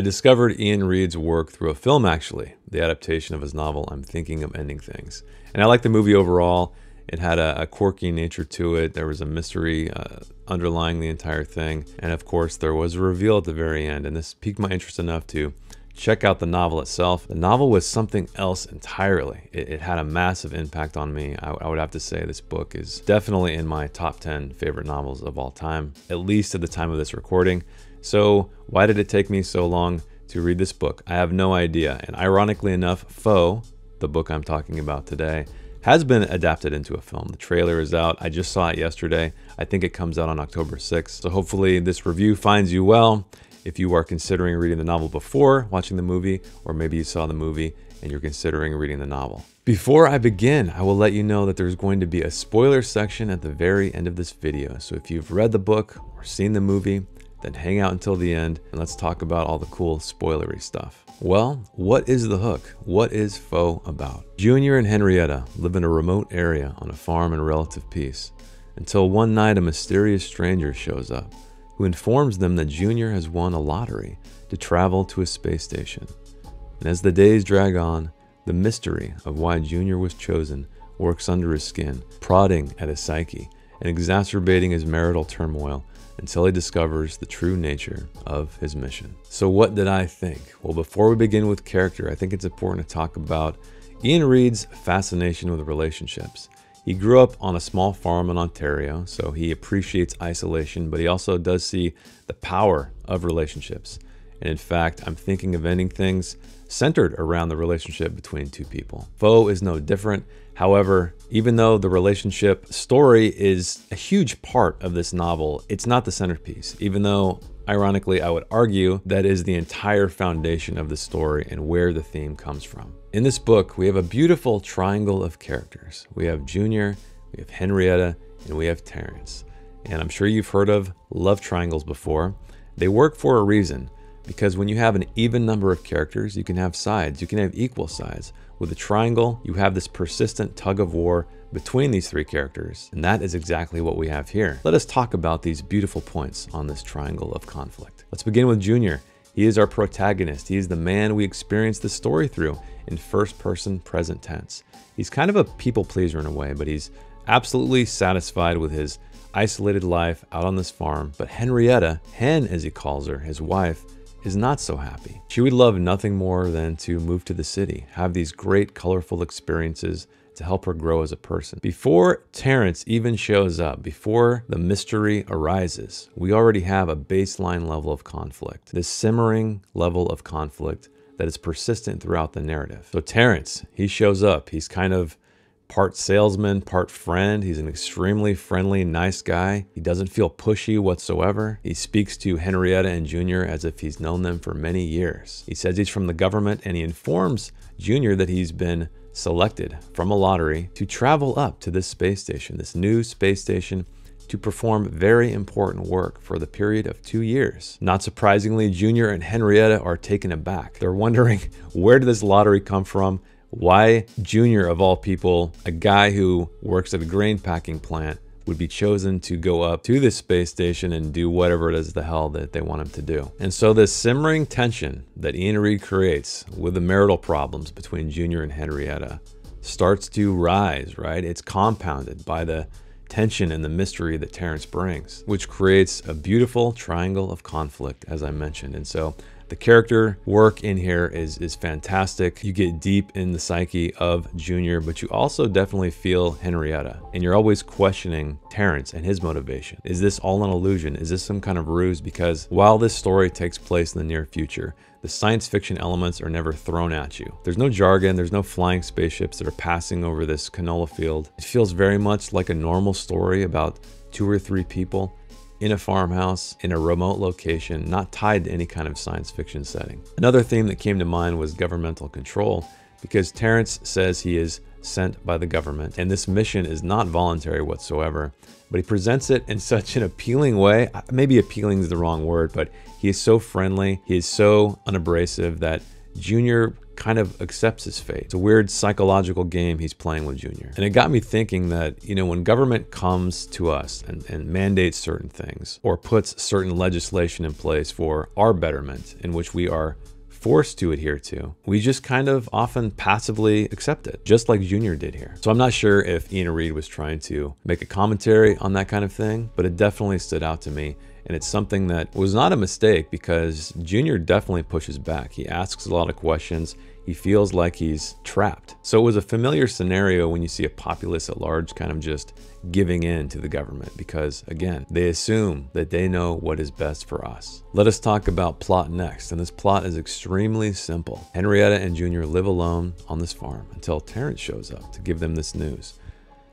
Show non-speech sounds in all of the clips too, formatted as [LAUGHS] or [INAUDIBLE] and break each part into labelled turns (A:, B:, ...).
A: I discovered Iain Reid's work through a film, actually, the adaptation of his novel, I'm Thinking of Ending Things. And I like the movie overall. It had a, a quirky nature to it. There was a mystery uh, underlying the entire thing. And of course, there was a reveal at the very end. And this piqued my interest enough to check out the novel itself. The novel was something else entirely. It, it had a massive impact on me. I, I, would have to say this book is definitely in my top 10 favorite novels of all time, at least at the time of this recording. So, why did it take me so long to read this book? I have no idea. And ironically enough, Foe, the book I'm talking about today, has been adapted into a film. The trailer is out. I just saw it yesterday. I think it comes out on October 6th. So hopefully this review finds you well. If you are considering reading the novel before watching the movie, or maybe you saw the movie and you're considering reading the novel. Before I begin, I will let you know that there's going to be a spoiler section at the very end of this video. So if you've read the book or seen the movie, then hang out until the end and let's talk about all the cool spoilery stuff. Well, what is the hook? What is Foe about? Junior and Henrietta live in a remote area on a farm in relative peace until one night a mysterious stranger shows up who informs them that Junior has won a lottery to travel to a space station. And as the days drag on, the mystery of why Junior was chosen works under his skin, prodding at his psyche and exacerbating his marital turmoil until he discovers the true nature of his mission. So, what did I think? Well, before we begin with character, I think it's important to talk about Iain Reid's fascination with relationships. He grew up on a small farm in Ontario, so he appreciates isolation, but he also does see the power of relationships. And in fact, I'm thinking of ending things centered around the relationship between two people. Foe is no different. However, even though the relationship story is a huge part of this novel, it's not the centerpiece, even though Ironically, I would argue that is the entire foundation of the story and where the theme comes from. In this book, we have a beautiful triangle of characters. We have Junior, we have Henrietta, and we have Terrence. And I'm sure you've heard of love triangles before. They work for a reason because when you have an even number of characters, you can have sides, you can have equal sides. With a triangle, you have this persistent tug of war between these three characters, and that is exactly what we have here. Let us talk about these beautiful points on this triangle of conflict. Let's begin with Junior. He is our protagonist. He is the man we experience the story through in first person present tense. He's kind of a people pleaser in a way, but he's absolutely satisfied with his isolated life out on this farm. But Henrietta, Hen as he calls her, his wife, is not so happy. She would love nothing more than to move to the city, have these great, colorful experiences to help her grow as a person. Before Terrence even shows up, before the mystery arises, we already have a baseline level of conflict, this simmering level of conflict that is persistent throughout the narrative. So Terrence, he shows up. He's kind of part salesman, part friend. He's an extremely friendly, nice guy. He doesn't feel pushy whatsoever. He speaks to Henrietta and Junior as if he's known them for many years. He says he's from the government and he informs Junior that he's been selected from a lottery to travel up to this space station, this new space station to perform very important work for the period of two years. Not surprisingly, Junior and Henrietta are taken aback. They're wondering [LAUGHS] where did this lottery come from? Why Junior, of all people, a guy who works at a grain packing plant, would be chosen to go up to this space station and do whatever it is the hell that they want him to do. And so this simmering tension that Iain Reid creates with the marital problems between Junior and Henrietta starts to rise, right? It's compounded by the tension and the mystery that Terrence brings, which creates a beautiful triangle of conflict, as I mentioned. And so the character work in here is is fantastic. You get deep in the psyche of Junior, but you also definitely feel Henrietta. And you're always questioning Terrence and his motivation. Is this all an illusion? Is this some kind of ruse? Because while this story takes place in the near future, the science fiction elements are never thrown at you. There's no jargon, there's no flying spaceships that are passing over this canola field. It feels very much like a normal story about two or three people in a farmhouse in a remote location, not tied to any kind of science fiction setting. Another theme that came to mind was governmental control, because Terrence says he is sent by the government, and this mission is not voluntary whatsoever. But he presents it in [LAUGHS] such an appealing way. Maybe appealing is the wrong word, but he is so friendly, he is so unabrasive that Junior kind of accepts his fate. It's a weird psychological game he's playing with Junior. And it got me thinking that, you know, when government comes to us and, and mandates certain things or puts certain legislation in place for our betterment in which we are forced to adhere to, we just kind of often passively accept it, just like Junior did here. So I'm not sure if Iain Reid was trying to make a commentary on that kind of thing, but it definitely stood out to me. And it's something that was not a mistake because Junior definitely pushes back. He asks a lot of questions. He feels like he's trapped. So it was a familiar scenario when you see a populace at large kind of just giving in to the government because, again, they assume that they know what is best for us. Let us talk about plot next, and this plot is extremely simple. Henrietta and Junior live alone on this farm until Terrence shows up to give them this news.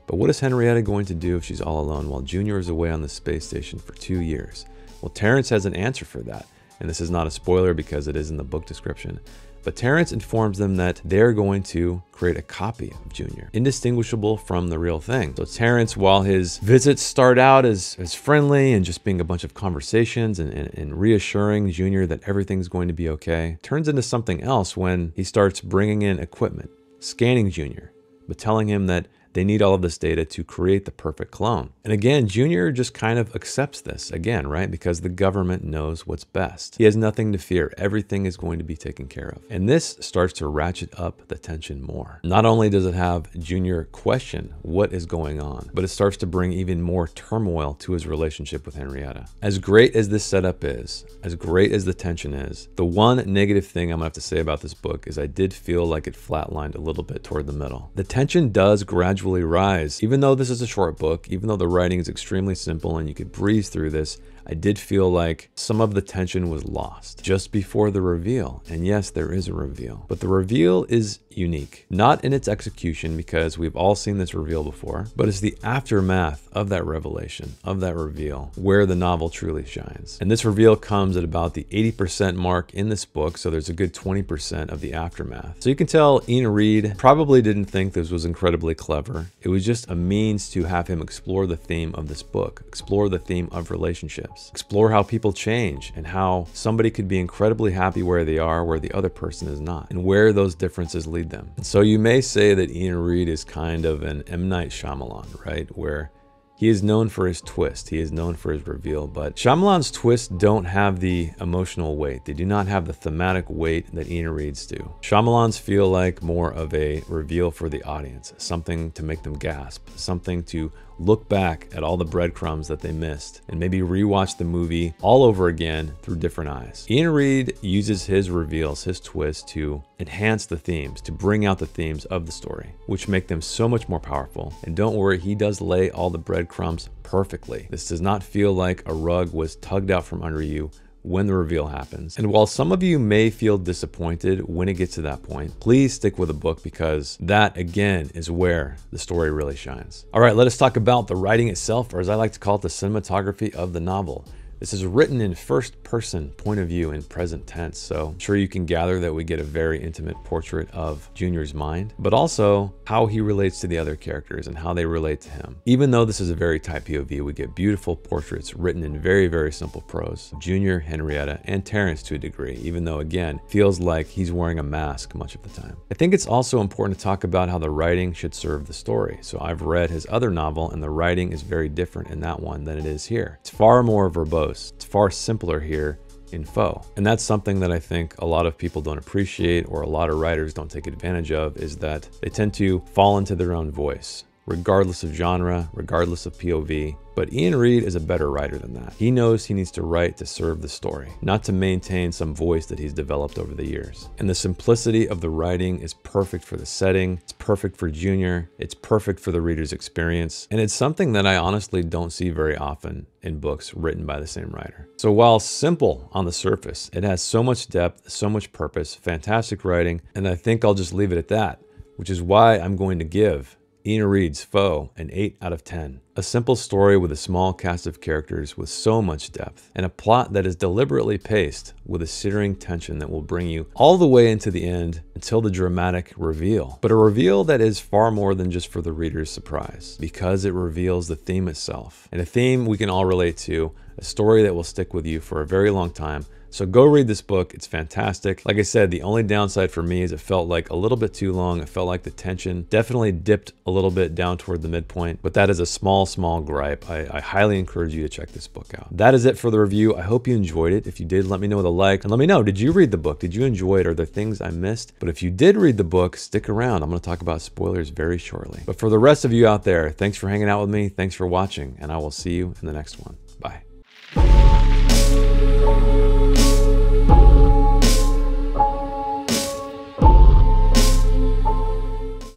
A: But what is Henrietta going to do if she's all alone while Junior is away on the space station for two years? Well, Terrence has an answer for that, and this is not a spoiler because it is in the book description. But Terrence informs them that they're going to create a copy of Junior, indistinguishable from the real thing. So Terrence, while his visits start out as, as friendly and just being a bunch of conversations and, and, and reassuring Junior that everything's going to be okay, turns into something else when he starts bringing in equipment, scanning Junior, but telling him that they need all of this data to create the perfect clone. And again, Junior just kind of accepts this again, right? Because the government knows what's best. He has nothing to fear. Everything is going to be taken care of. And this starts to ratchet up the tension more. Not only does it have Junior question what is going on, but it starts to bring even more turmoil to his relationship with Henrietta. As great as this setup is, as great as the tension is, the one negative thing I'm gonna have to say about this book is I did feel like it flatlined a little bit toward the middle. The tension does gradually gradually rise. Even though this is a short book, even though the writing is extremely simple and you could breeze through this, I did feel like some of the tension was lost just before the reveal. And yes, there is a reveal, but the reveal is unique, not in its execution because we've all seen this reveal before, but it's the aftermath of that revelation, of that reveal, where the novel truly shines. And this reveal comes at about the 80% mark in this book, so there's a good 20% of the aftermath. So you can tell Iain Reid probably didn't think this was incredibly clever. It was just a means to have him explore the theme of this book, explore the theme of relationships Explore how people change and how somebody could be incredibly happy where they are, where the other person is not, and where those differences lead them. And so you may say that Iain Reid is kind of an M. Night Shyamalan, right? Where he is known for his twist. He is known for his reveal, but Shyamalan's twists don't have the emotional weight. They do not have the thematic weight that Iain Reid's do. Shyamalan's feel like more of a reveal for the audience, something to make them gasp, something to look back at all the breadcrumbs that they missed and maybe rewatch the movie all over again through different eyes. Iain Reid uses his reveals, his twists to enhance the themes, to bring out the themes of the story, which make them so much more powerful. And don't worry, he does lay all the breadcrumbs perfectly. This does not feel like a rug was tugged out from under you when the reveal happens. And while some of you may feel disappointed when it gets to that point, please stick with the book because that again is where the story really shines. All right, let us talk about the writing itself, or as I like to call it, the cinematography of the novel. This is written in first person point of view in present tense, so I'm sure you can gather that we get a very intimate portrait of Junior's mind, but also how he relates to the other characters and how they relate to him. Even though this is a very tight POV, we get beautiful portraits written in very, very simple prose. Junior, Henrietta, and Terrence to a degree, even though again, feels like he's wearing a mask much of the time. I think it's also important to talk about how the writing should serve the story. So I've read his other novel and the writing is very different in that one than it is here. It's far more verbose close. It's far simpler here in Foe. And that's something that I think a lot of people don't appreciate or a lot of writers don't take advantage of is that they tend to fall into their own voice regardless of genre, regardless of POV. But Iain Reid is a better writer than that. He knows he needs to write to serve the story, not to maintain some voice that he's developed over the years. And the simplicity of the writing is perfect for the setting, it's perfect for Junior, it's perfect for the reader's experience, and it's something that I honestly don't see very often in books written by the same writer. So while simple on the surface, it has so much depth, so much purpose, fantastic writing, and I think I'll just leave it at that, which is why I'm going to give Iain Reid's Foe an 8 out of 10. A simple story with a small cast of characters with so much depth, and a plot that is deliberately paced with a searing tension that will bring you all the way into the end until the dramatic reveal. But a reveal that is far more than just for the reader's surprise, because it reveals the theme itself. And a theme we can all relate to, a story that will stick with you for a very long time, so go read this book. It's fantastic. Like I said, the only downside for me is it felt like a little bit too long. It felt like the tension definitely dipped a little bit down toward the midpoint, but that is a small, small gripe. I, I highly encourage you to check this book out. That is it for the review. I hope you enjoyed it. If you did, let me know with a like and let me know, did you read the book? Did you enjoy it? Are there things I missed? But if you did read the book, stick around. I'm going to talk about spoilers very shortly. But for the rest of you out there, thanks for hanging out with me. Thanks for watching, and I will see you in the next one. Bye.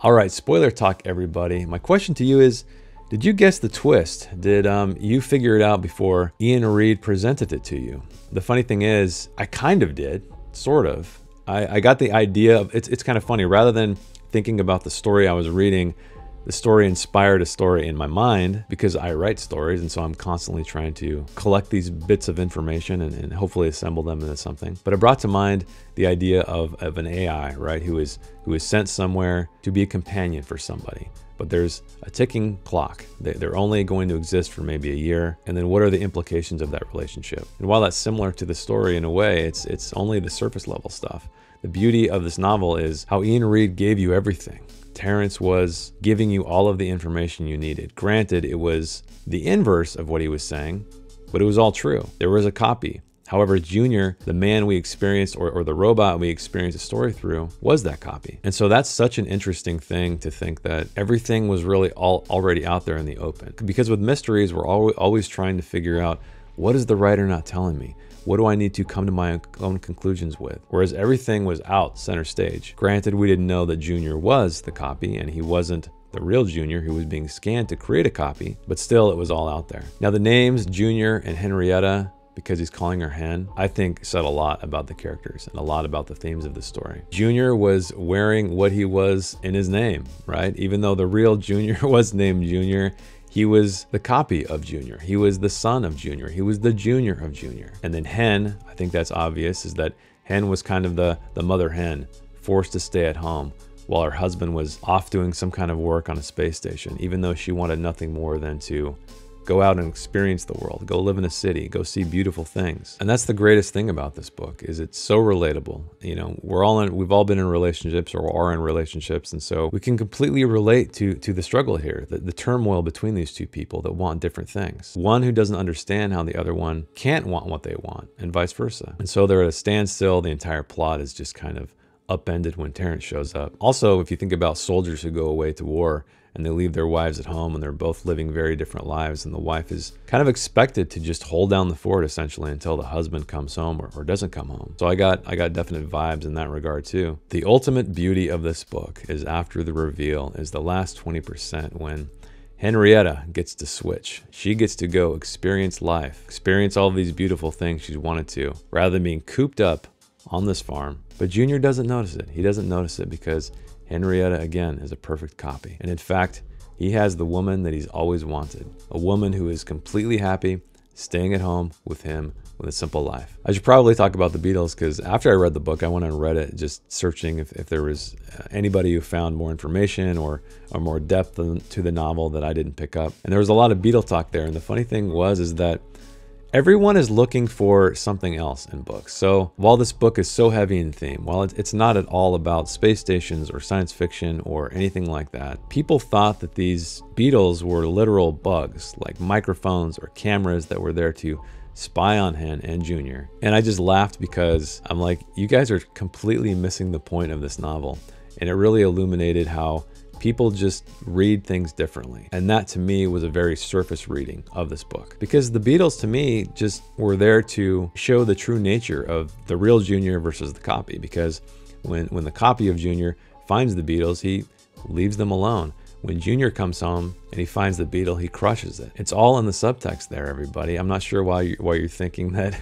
A: All right, spoiler talk, everybody. My question to you is Did you guess the twist? Did um, you figure it out before Iain Reid presented it to you? The funny thing is, I kind of did, sort of. I, I got the idea of it's, it's kind of funny. Rather than thinking about the story I was reading, the story inspired a story in my mind because I write stories, and so I'm constantly trying to collect these bits of information and, and, hopefully assemble them into something. But it brought to mind the idea of, of an AI, right, who is who is sent somewhere to be a companion for somebody. But there's a ticking clock. They, they're only going to exist for maybe a year, and then what are the implications of that relationship? And while that's similar to the story in a way, it's it's only the surface level stuff. The beauty of this novel is how Iain Reid gave you everything Terrence was giving you all of the information you needed. Granted, it was the inverse of what he was saying, but it was all true. There was a copy. However, Junior, the man we experienced, or, or the robot we experienced the story through, was that copy. And so that's such an interesting thing to think that everything was really all already out there in the open. Because with mysteries, we're always trying to figure out what is the writer not telling me? What do I need to come to my own conclusions with? Whereas everything was out center stage. Granted, we didn't know that Junior was the copy and he wasn't the real Junior who was being scanned to create a copy, but still it was all out there. Now the names Junior and Henrietta because he's calling her Hen, I think said a lot about the characters and a lot about the themes of the story. Junior was wearing what he was in his name, right? Even though the real Junior [LAUGHS] was named Junior, he was the copy of Junior. He was the son of Junior. He was the junior of Junior. And then Hen, I think that's obvious, is that Hen was kind of the, the mother hen, forced to stay at home while her husband was off doing some kind of work on a space station, even though she wanted nothing more than to Go out and experience the world. Go live in a city. Go see beautiful things. And that's the greatest thing about this book is it's so relatable. You know, we're all in we've all been in relationships or are in relationships and so we can completely relate to to the struggle here, the, the turmoil between these two people that want different things. One who doesn't understand how the other one can't want what they want and vice versa. And so they're at a standstill. The entire plot is just kind of upended when Terrence shows up. Also, if you think about soldiers who go away to war, and they leave their wives at home and they're both living very different lives and the wife is kind of expected to just hold down the fort essentially until the husband comes home or, or doesn't come home so i got i got definite vibes in that regard too the ultimate beauty of this book is after the reveal is the last 20% when Henrietta gets to switch. She gets to go experience life, experience all these beautiful things she's wanted to, rather than being cooped up on this farm. But Junior doesn't notice it. He doesn't notice it because Henrietta, again, is a perfect copy. And in fact, he has the woman that he's always wanted a woman who is completely happy staying at home with him with a simple life. I should probably talk about the beetles because after I read the book, I went on Reddit just searching if, if there was uh, anybody who found more information or, or more depth to the novel that I didn't pick up. And there was a lot of beetle talk there. And the funny thing was, is that Everyone is looking for something else in books. So while this book is so heavy in theme, while it's not at all about space stations or science fiction or anything like that, people thought that these beetles were literal bugs, like microphones or cameras that were there to spy on Hen and Junior. And I just laughed because I'm like, you guys are completely missing the point of this novel. And it really illuminated how people just read things differently. And that to me was a very surface reading of this book. Because the beetles to me just were there to show the true nature of the real Junior versus the copy. Because when, when the copy of Junior finds the beetles, he leaves them alone. When Junior comes home and he finds the beetle, he crushes it. It's all in the subtext there, everybody. I'm not sure why, you, why you're thinking that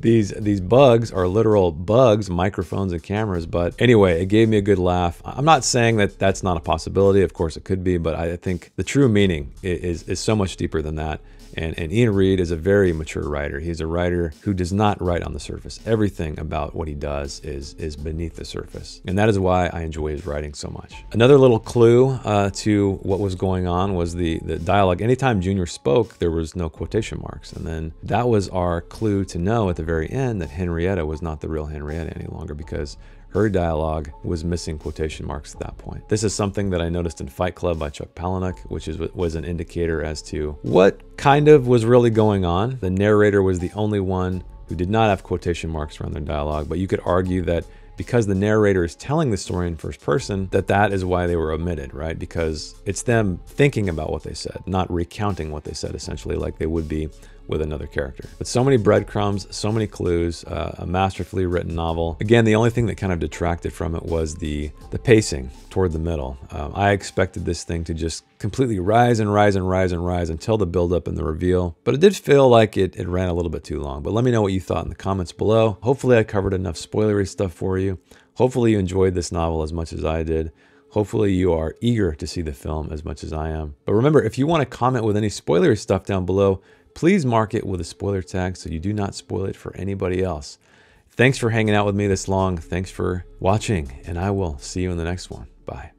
A: these these bugs are literal bugs, microphones and cameras. But anyway, it gave me a good laugh. I'm not saying that that's not a possibility. Of course, it could be, but I think the true meaning is is so much deeper than that. And, and Iain Reid is a very mature writer. He's a writer who does not write on the surface. Everything about what he does is is beneath the surface, and that is why I enjoy his writing so much. Another little clue uh, to what was going on was the the dialogue. Anytime Junior spoke, there was no quotation marks, and then that was our clue to know at the very end that Henrietta was not the real Henrietta any longer because her dialogue was missing quotation marks at that point. This is something that I noticed in Fight Club by Chuck Palahniuk, which is was an indicator as to what kind of was really going on. The narrator was the only one who did not have quotation marks around their dialogue, but you could argue that because the narrator is telling the story in first person, that that is why they were omitted, right? Because it's them thinking about what they said, not recounting what they said, essentially, like they would be with another character. But so many breadcrumbs, so many clues, uh, a masterfully written novel. Again, the only thing that kind of detracted from it was the the pacing toward the middle. Um, I expected this thing to just completely rise and rise and rise and rise until the buildup and the reveal. But it did feel like it, it ran a little bit too long. But let me know what you thought in the comments below. Hopefully I covered enough spoilery stuff for you. Hopefully you enjoyed this novel as much as I did. Hopefully you are eager to see the film as much as I am. But remember, if you want to comment with any spoilery stuff down below, Please mark it with a spoiler tag so you do not spoil it for anybody else. Thanks for hanging out with me this long. Thanks for watching, and I will see you in the next one. Bye.